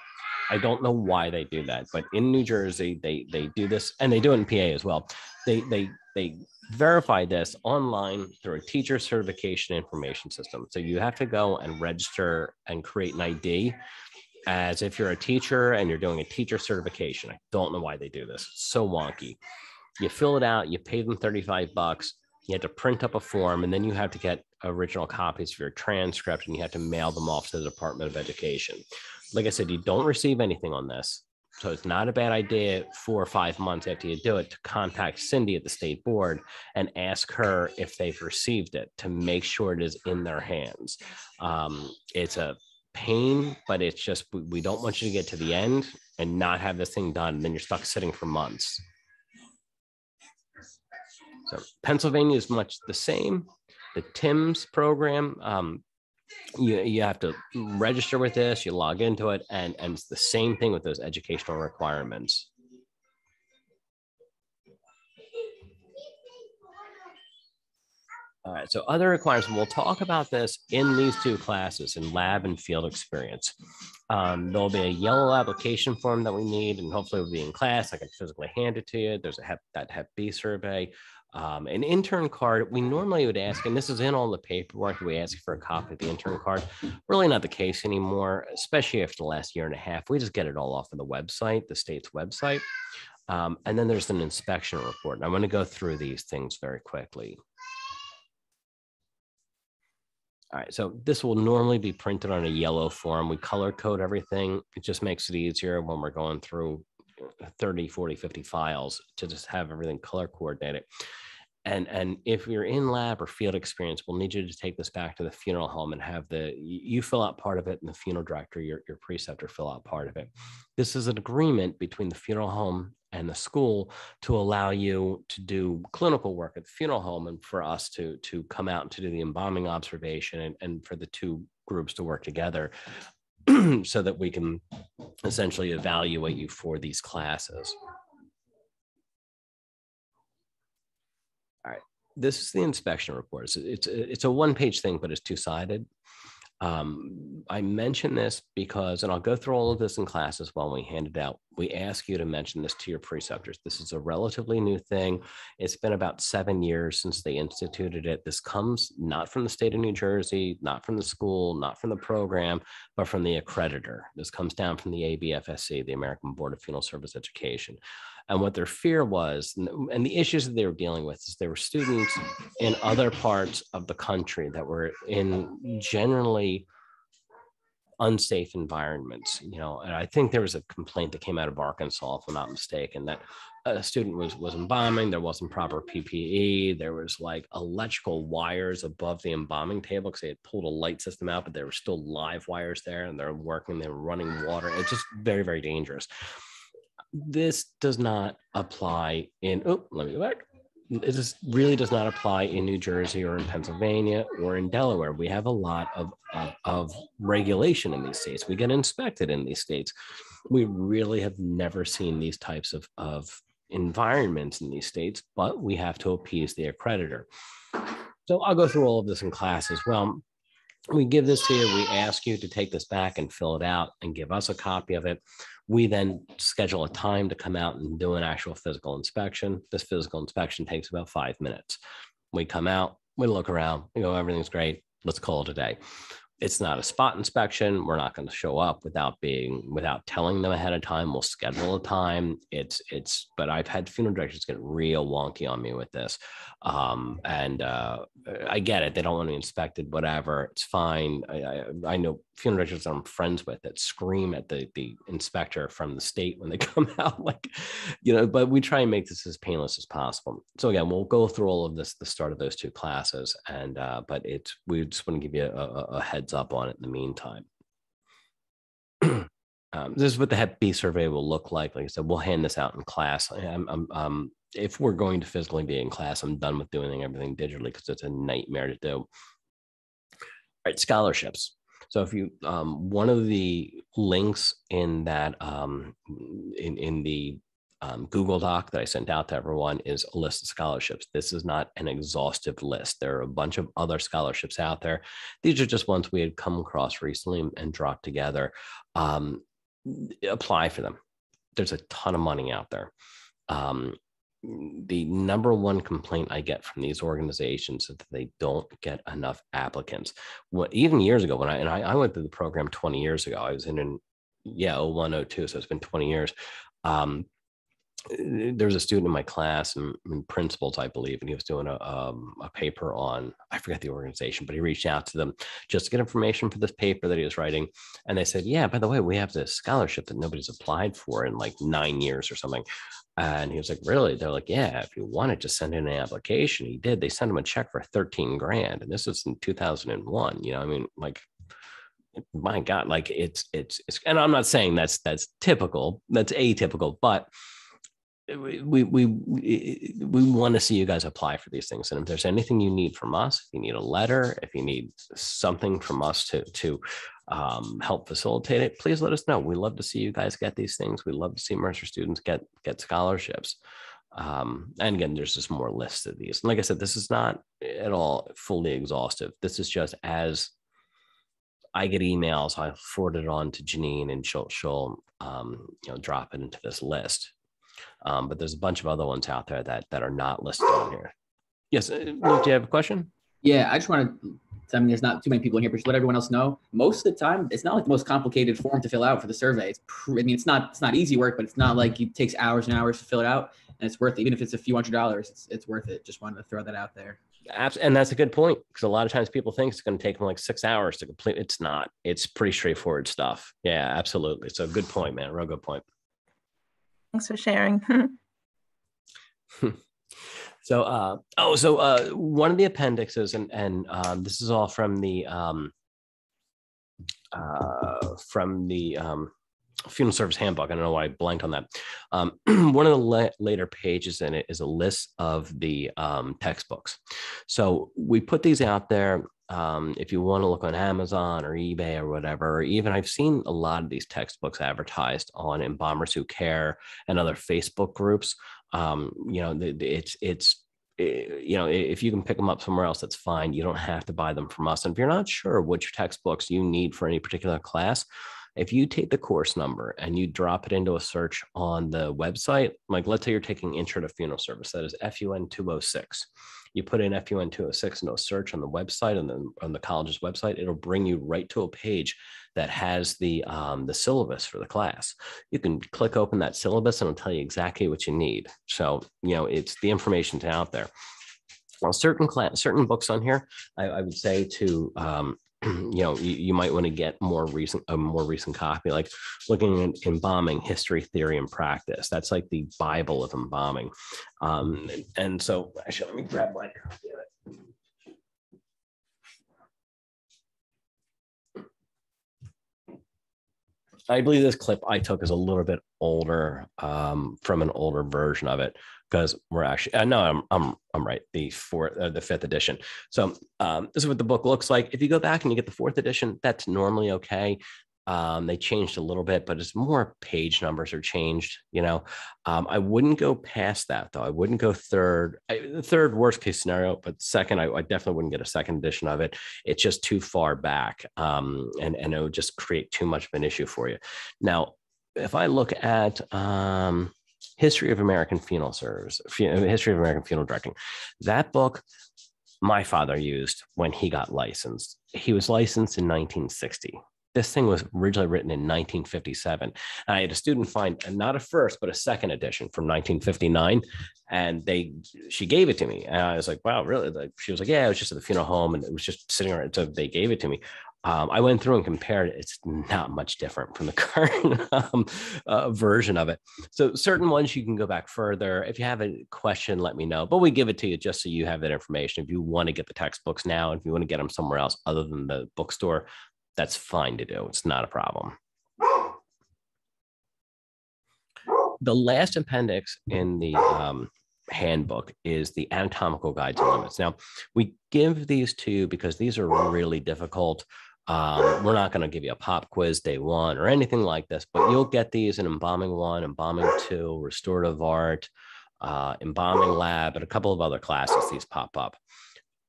Speaker 1: I don't know why they do that, but in New Jersey, they they do this, and they do it in PA as well. They they they verify this online through a teacher certification information system. So you have to go and register and create an ID as if you're a teacher and you're doing a teacher certification. I don't know why they do this. It's so wonky you fill it out, you pay them 35 bucks, you have to print up a form, and then you have to get original copies of your transcript and you have to mail them off to the Department of Education. Like I said, you don't receive anything on this. So it's not a bad idea four or five months after you do it to contact Cindy at the state board and ask her if they've received it to make sure it is in their hands. Um, it's a pain, but it's just we don't want you to get to the end and not have this thing done. And then you're stuck sitting for months. So Pennsylvania is much the same. The TIMS program, um, you, you have to register with this, you log into it, and, and it's the same thing with those educational requirements. All right, so other requirements, we'll talk about this in these two classes in lab and field experience. Um, there'll be a yellow application form that we need, and hopefully we'll be in class. I can physically hand it to you. There's a HEP, that Hep B survey. Um, an intern card, we normally would ask, and this is in all the paperwork, we ask for a copy of the intern card. Really not the case anymore, especially after the last year and a half. We just get it all off of the website, the state's website. Um, and then there's an inspection report. And I'm going to go through these things very quickly. All right, so this will normally be printed on a yellow form. We color code everything. It just makes it easier when we're going through 30, 40, 50 files to just have everything color coordinated. And, and if you're in lab or field experience, we'll need you to take this back to the funeral home and have the, you fill out part of it and the funeral director, your, your preceptor fill out part of it. This is an agreement between the funeral home and the school to allow you to do clinical work at the funeral home and for us to to come out and to do the embalming observation and, and for the two groups to work together so that we can essentially evaluate you for these classes. All right, this is the inspection report. It's, it's, it's a one page thing, but it's two sided. Um, I mention this because, and I'll go through all of this in classes while we hand it out. We ask you to mention this to your preceptors. This is a relatively new thing. It's been about seven years since they instituted it. This comes not from the state of New Jersey, not from the school, not from the program, but from the accreditor. This comes down from the ABFSE, the American Board of Funeral Service Education. And what their fear was, and the issues that they were dealing with, is there were students in other parts of the country that were in generally unsafe environments you know and i think there was a complaint that came out of arkansas if i'm not mistaken that a student was was embalming there wasn't proper ppe there was like electrical wires above the embalming table because they had pulled a light system out but there were still live wires there and they're working they were running water it's just very very dangerous this does not apply in, oh, let me go back. This really does not apply in New Jersey or in Pennsylvania or in Delaware. We have a lot of, of, of regulation in these states. We get inspected in these states. We really have never seen these types of, of environments in these states, but we have to appease the accreditor. So I'll go through all of this in class as well. We give this to you. We ask you to take this back and fill it out and give us a copy of it. We then schedule a time to come out and do an actual physical inspection. This physical inspection takes about five minutes. We come out, we look around, we go, everything's great. Let's call it a day it's not a spot inspection. We're not going to show up without being without telling them ahead of time. We'll schedule a time. It's it's but I've had funeral directors get real wonky on me with this. Um, and uh, I get it. They don't want to be inspected, whatever. It's fine. I, I, I know funeral directors I'm friends with that scream at the the inspector from the state when they come out, like, you know, but we try and make this as painless as possible. So again, we'll go through all of this the start of those two classes. And uh, but it's we just want to give you a, a heads up on it in the meantime. um, this is what the Hep B survey will look like. Like I said, we'll hand this out in class. I'm, I'm, um, if we're going to physically be in class, I'm done with doing everything digitally because it's a nightmare to do. All right, scholarships. So if you, um, one of the links in that, um, in, in the um, Google Doc that I sent out to everyone is a list of scholarships. This is not an exhaustive list. There are a bunch of other scholarships out there. These are just ones we had come across recently and dropped together. Um, apply for them. There's a ton of money out there. Um, the number one complaint I get from these organizations is that they don't get enough applicants. What even years ago when I and I, I went through the program 20 years ago, I was in in yeah 0102, so it's been 20 years. Um, there was a student in my class in, in principles, I believe, and he was doing a, um, a paper on, I forget the organization, but he reached out to them just to get information for this paper that he was writing. And they said, yeah, by the way, we have this scholarship that nobody's applied for in like nine years or something. And he was like, really? They're like, yeah, if you wanted to send in an application, he did. They sent him a check for 13 grand. And this was in 2001. You know, I mean, like, my God, like it's, it's, it's, and I'm not saying that's, that's typical, that's atypical, but we we we, we want to see you guys apply for these things and if there's anything you need from us if you need a letter if you need something from us to to um, help facilitate it please let us know we love to see you guys get these things we love to see mercer students get get scholarships Um, and again, there's just more lists of these. And like I said, this is not at all fully exhaustive. This is just as I get emails, I forward it on to Janine and she'll, she'll um, you know, drop it into this list. Um, but there's a bunch of other ones out there that, that are not listed on here. Yes. Uh, Luke, do you have a question?
Speaker 2: Yeah, I just want to. I mean, there's not too many people in here, but just let everyone else know. Most of the time, it's not like the most complicated form to fill out for the survey. It's, pr- I mean, it's not it's not easy work, but it's not like it takes hours and hours to fill it out, and it's worth it. Even if it's a few hundred dollars, it's it's worth it. Just wanted to throw that out there.
Speaker 1: And that's a good point because a lot of times people think it's going to take them like six hours to complete. It's not. It's pretty straightforward stuff. Yeah, absolutely. So good point, man. Real good point.
Speaker 3: Thanks for sharing.
Speaker 1: So, uh, oh, so uh, one of the appendixes, and and um, this is all from the um, uh, from the um, funeral service handbook. I don't know why I blanked on that. Um, one of the la- later pages in it is a list of the um, textbooks. So we put these out there. Um, if you want to look on Amazon or eBay or whatever, or even I've seen a lot of these textbooks advertised on Embalmers Who Care and other Facebook groups. Um, you know, it's it's eh, you know if you can pick them up somewhere else that's fine. You don't have to buy them from us. And if you're not sure which textbooks you need for any particular class if you take the course number and you drop it into a search on the website like let's say you're taking intro to funeral service that is fun 206 you put in fun 206 into a search on the website and then on the college's website it'll bring you right to a page that has the um, the syllabus for the class. You can click open that syllabus and it'll tell you exactly what you need. So you know it's the information's out there. Well, certain class, certain books on here, I, I would say to um, you know you, you might want to get more recent a more recent copy like looking at embalming history theory and practice. That's like the bible of embalming. Um and, and so actually let me grab my copy of it. I believe this clip I took is a little bit older um, from an older version of it because we're actually I know I'm I'm I'm right the fourth uh, the fifth edition. So um, this is what the book looks like. If you go back and you get the fourth edition, that's normally okay. Um, they changed a little bit, but it's more page numbers are changed. You know, um, I wouldn't go past that though. I wouldn't go third. I, third worst case scenario, but second, I, I, definitely wouldn't get a second edition of it. It's just too far back, um, and and it would just create too much of an issue for you. Now, if I look at um, history of American funeral service, uh, history of American funeral directing, that book my father used when he got licensed. He was licensed in 1960 this thing was originally written in 1957. I had a student find uh, not a first, but a second edition from 1959. And they, she gave it to me. And I was like, wow, really? She was like, yeah, it was just at the funeral home and it was just sitting around. So they gave it to me. Um, I went through and compared it. It's not much different from the current um, uh, version of it. So certain ones you can go back further. If you have a question, let me know. But we give it to you just so you have that information. If you want to get the textbooks now, if you want to get them somewhere else other than the bookstore, that's fine to do. It's not a problem. The last appendix in the um, handbook is the anatomical guide to limits. Now, we give these to you because these are really difficult. Um, we're not going to give you a pop quiz day one or anything like this, but you'll get these in embalming one, embalming two, restorative art, uh, embalming lab, and a couple of other classes. These pop up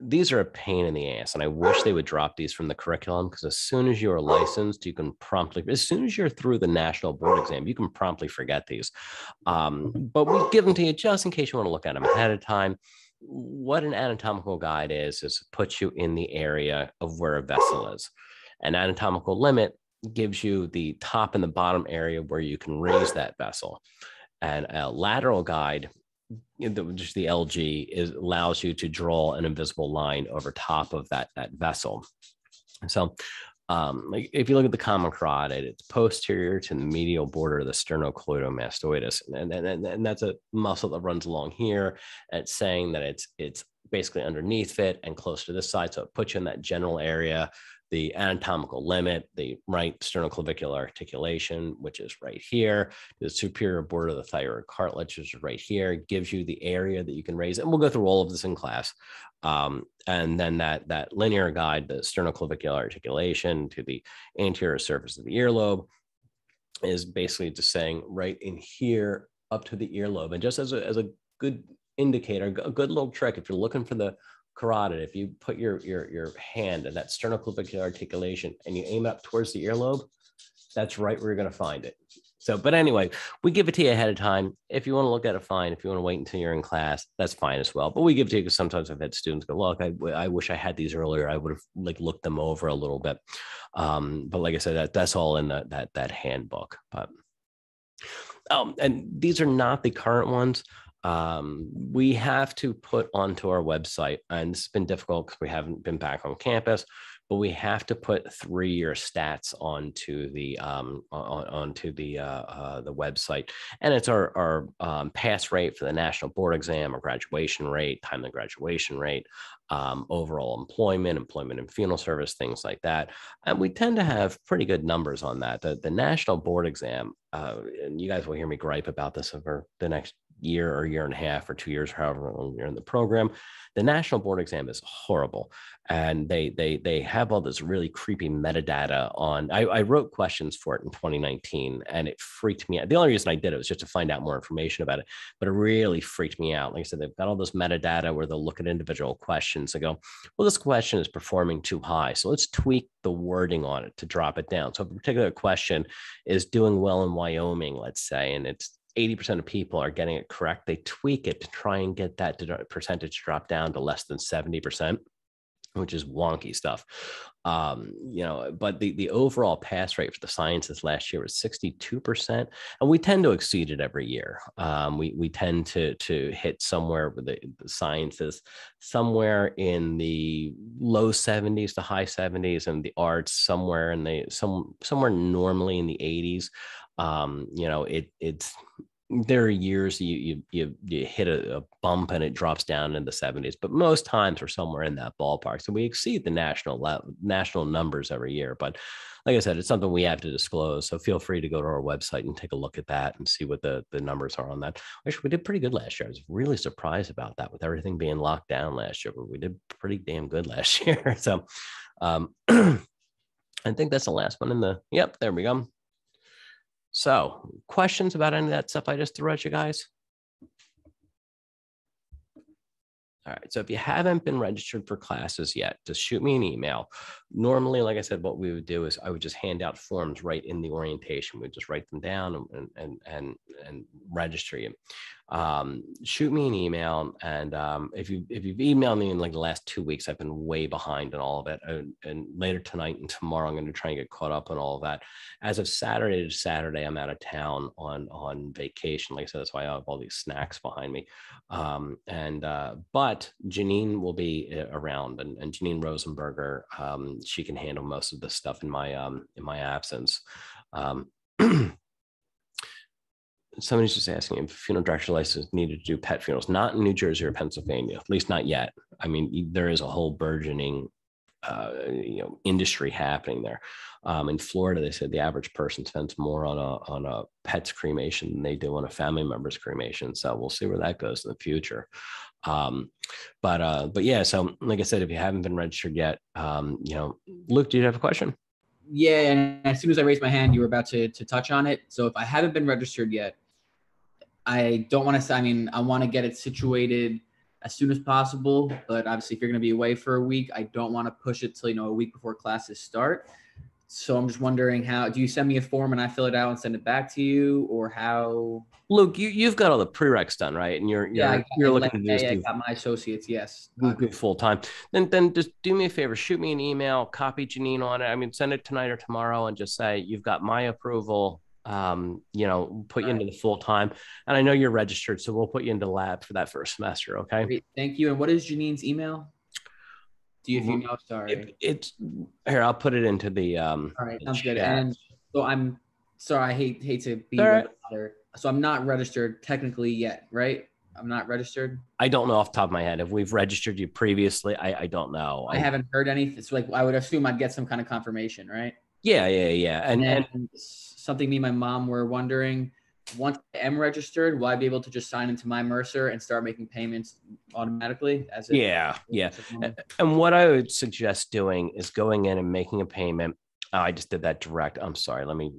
Speaker 1: these are a pain in the ass and i wish they would drop these from the curriculum because as soon as you're licensed you can promptly as soon as you're through the national board exam you can promptly forget these um, but we give them to you just in case you want to look at them ahead of time what an anatomical guide is is puts you in the area of where a vessel is an anatomical limit gives you the top and the bottom area where you can raise that vessel and a lateral guide just the LG is allows you to draw an invisible line over top of that that vessel. So um, like if you look at the common carotid, it's posterior to the medial border of the sternocleidomastoideus, and, and, and, and that's a muscle that runs along here. It's saying that it's it's basically underneath it and close to this side, so it puts you in that general area the anatomical limit, the right sternoclavicular articulation, which is right here, the superior border of the thyroid cartilage, which is right here, gives you the area that you can raise. And we'll go through all of this in class. Um, and then that, that linear guide, the sternoclavicular articulation to the anterior surface of the earlobe, is basically just saying right in here up to the earlobe. And just as a, as a good indicator, a good little trick if you're looking for the carotid. If you put your your your hand in that sternoclavicular articulation and you aim up towards the earlobe, that's right where you're going to find it. So, but anyway, we give it to you ahead of time. If you want to look at it, fine. If you want to wait until you're in class, that's fine as well. But we give it to you because sometimes I've had students go, "Look, I, I wish I had these earlier. I would have like looked them over a little bit." Um, but like I said, that that's all in the, that that handbook. But um, and these are not the current ones. Um, we have to put onto our website, and has been difficult because we haven't been back on campus but we have to put three-year stats onto the um, on, onto the uh, uh, the website, and it's our our um, pass rate for the national board exam, our graduation rate, time of graduation rate, um, overall employment, employment and funeral service, things like that, and we tend to have pretty good numbers on that. The the national board exam, uh, and you guys will hear me gripe about this over the next year or year and a half or two years, however long you're in the program. The national board exam is horrible, and they they they have all this really creepy metadata on. I, I wrote questions for it in 2019, and it freaked me out. The only reason I did it was just to find out more information about it, but it really freaked me out. Like I said, they've got all this metadata where they'll look at individual questions and go, "Well, this question is performing too high, so let's tweak the wording on it to drop it down." So, a particular question is doing well in Wyoming, let's say, and it's 80% of people are getting it correct. They tweak it to try and get that percentage drop down to less than 70%, which is wonky stuff. Um, you know, but the, the overall pass rate for the sciences last year was 62%. And we tend to exceed it every year. Um, we, we tend to, to hit somewhere with the, the sciences, somewhere in the low 70s to high 70s, and the arts somewhere in the some somewhere normally in the 80s um, you know, it it's there are years you you you, you hit a, a, bump and it drops down in the 70s, but most times we're somewhere in that ballpark. So we exceed the national national numbers every year. But like I said, it's something we have to disclose. So feel free to go to our website and take a look at that and see what the, the numbers are on that. Actually, we did pretty good last year. I was really surprised about that with everything being locked down last year, but we did pretty damn good last year. So um, I think that's the last one in the, yep, there we go. So, questions about any of that stuff I just threw at you guys? All right. So if you haven't been registered for classes yet, just shoot me an email. Normally, like I said, what we would do is I would just hand out forms right in the orientation. We'd just write them down and and and and register you um, shoot me an email. And um, if you if you've emailed me in like the last two weeks, I've been way behind on all of it. And, and later tonight and tomorrow, I'm going to try and get caught up on all of that. As of Saturday to Saturday, I'm out of town on on vacation. Like I said, that's why I have all these snacks behind me. Um, and uh, but Janine will be uh, around, and, and Janine Rosenberger, um, she can handle most of the stuff in my um, in my absence. Somebody's just asking if funeral director license needed to do pet funerals, not in New Jersey or Pennsylvania, at least not yet. I mean, there is a whole burgeoning, uh, you know, industry happening there. Um, in Florida, they said the average person spends more on a on a pet's cremation than they do on a family member's cremation. So we'll see where that goes in the future. Um, but uh, but yeah, so like I said, if you haven't been registered yet, um, you know, Luke, do you have a question?
Speaker 2: Yeah, and as soon as I raised my hand, you were about to to touch on it. So if I haven't been registered yet, I don't want to say, I mean, I want to get it situated as soon as possible, but obviously if you're going to be away for a week, I don't want to push it till, you know, a week before classes start. So I'm just wondering how, do you send me a form and I fill it out and send it back to you or how?
Speaker 1: Luke, you, you've got all the prereqs done, right? And you're, you're,
Speaker 2: yeah,
Speaker 1: you're
Speaker 2: looking to do this. I got my associates. Yes.
Speaker 1: Full time. Then, then just do me a favor, shoot me an email, copy Janine on it. I mean, send it tonight or tomorrow and just say, you've got my approval um, you know, put you into the full time. And I know you're registered, so we'll put you into lab for that first semester. Okay.
Speaker 2: Great. Thank you. And what is Janine's email? Do you, if you know? Sorry.
Speaker 1: It, it's here. I'll put it into the. Um,
Speaker 2: All right. Sounds good. And so I'm sorry. I hate hate to be right. So I'm not registered technically yet, right? I'm not registered.
Speaker 1: I don't know off the top of my head if we've registered you previously. I, I don't know.
Speaker 2: I, I haven't heard anything. It's like I would assume I'd get some kind of confirmation, right?
Speaker 1: Yeah, yeah, yeah. And, and,
Speaker 2: and something me and my mom were wondering. Once I am registered, will I be able to just sign into my Mercer and start making payments automatically? As
Speaker 1: it, yeah, yeah. And what I would suggest doing is going in and making a payment. Oh, I just did that direct. I'm sorry. Let me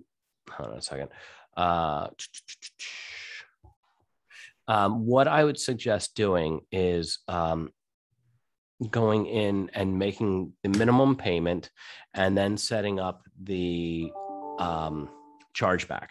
Speaker 1: hold on a second. Uh, Um, what I would suggest doing is um, going in and making the minimum payment and then setting up the um, chargeback.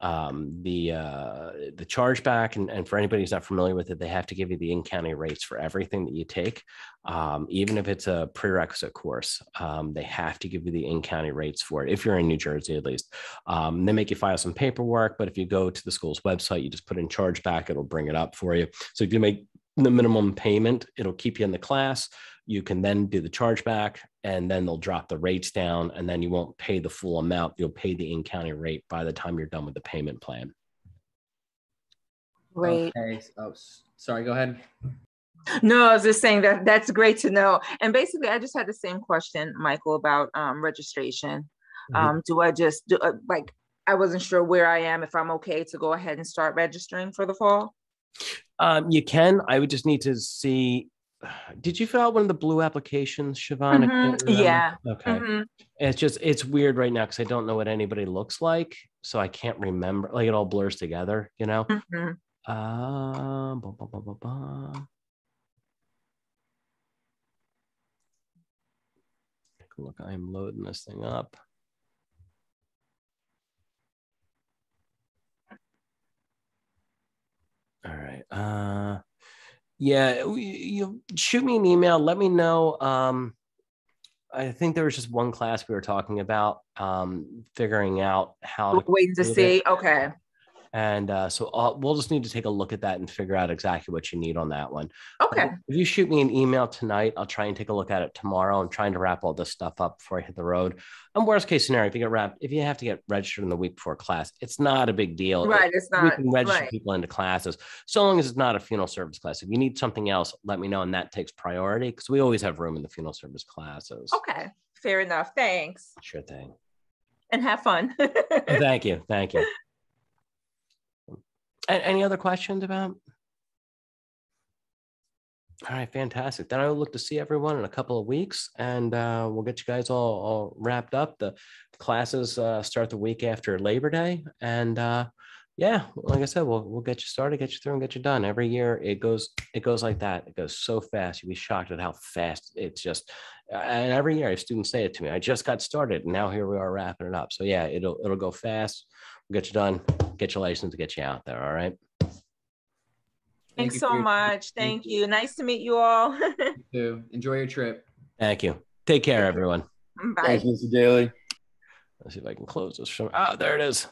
Speaker 1: Um, the uh, the chargeback, and, and for anybody who's not familiar with it, they have to give you the in county rates for everything that you take, um, even if it's a prerequisite course. Um, they have to give you the in county rates for it if you're in New Jersey, at least. Um, they make you file some paperwork, but if you go to the school's website, you just put in chargeback, it'll bring it up for you. So if you make the minimum payment, it'll keep you in the class you can then do the chargeback and then they'll drop the rates down and then you won't pay the full amount. You'll pay the in county rate by the time you're done with the payment plan.
Speaker 3: Great.
Speaker 2: Okay. Oh, sorry. Go ahead.
Speaker 3: No, I was just saying that that's great to know. And basically, I just had the same question, Michael, about um, registration. Mm-hmm. Um, do I just do uh, like I wasn't sure where I am if I'm okay to go ahead and start registering for the fall?
Speaker 1: Um, you can. I would just need to see did you fill out one of the blue applications, Siobhan?
Speaker 3: Mm-hmm. Yeah.
Speaker 1: Okay. Mm-hmm. It's just it's weird right now because I don't know what anybody looks like, so I can't remember. Like it all blurs together, you know. Mm-hmm. Uh, blah, blah, blah, Look, I'm loading this thing up. All right. Uh yeah, you shoot me an email. Let me know. Um, I think there was just one class we were talking about, um, figuring out how.
Speaker 3: To waiting to see. It. Okay.
Speaker 1: And uh, so I'll, we'll just need to take a look at that and figure out exactly what you need on that one.
Speaker 3: Okay.
Speaker 1: If you shoot me an email tonight, I'll try and take a look at it tomorrow. I'm trying to wrap all this stuff up before I hit the road. And worst case scenario, if you get wrapped, if you have to get registered in the week before class, it's not a big deal.
Speaker 3: Right. It's not.
Speaker 1: We can register
Speaker 3: right.
Speaker 1: people into classes so long as it's not a funeral service class. If you need something else, let me know, and that takes priority because we always have room in the funeral service classes.
Speaker 3: Okay. Fair enough. Thanks.
Speaker 1: Sure thing.
Speaker 3: And have fun.
Speaker 1: Thank you. Thank you. Any other questions about? All right, fantastic. Then I will look to see everyone in a couple of weeks, and uh, we'll get you guys all, all wrapped up. The classes uh, start the week after Labor Day, and uh, yeah, like I said, we'll we'll get you started, get you through, and get you done. Every year it goes it goes like that. It goes so fast. You'd be shocked at how fast it's just. And every year, I students say it to me. I just got started, and now here we are wrapping it up. So yeah, it'll it'll go fast. We'll get you done, get your license, to get you out there. All right.
Speaker 3: Thanks so much. Thank you. Nice to meet you all.
Speaker 2: you too. Enjoy your trip.
Speaker 1: Thank you. Take care, everyone.
Speaker 3: Bye.
Speaker 4: Thanks, Mr. Daly.
Speaker 1: Let's see if I can close this from. Oh, there it is.